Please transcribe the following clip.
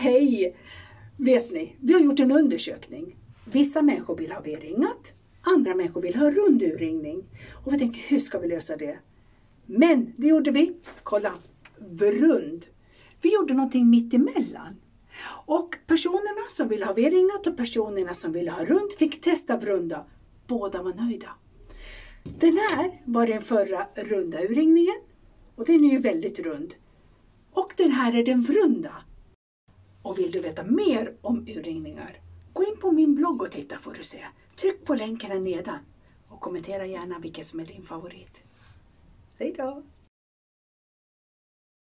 Hej! Vet ni, vi har gjort en undersökning. Vissa människor vill ha V-ringat, andra människor vill ha rund urringning. Och vi tänker, hur ska vi lösa det? Men det gjorde vi. Kolla! Vrund. Vi gjorde någonting mitt emellan. Och personerna som ville ha V-ringat och personerna som ville ha rund fick testa vrunda. Båda var nöjda. Den här var den förra runda urringningen och den är ju väldigt rund. Och den här är den vrunda. Och vill du veta mer om urringningar? Gå in på min blogg och titta får du se. Tryck på länken här nedan och kommentera gärna vilken som är din favorit. Hej då!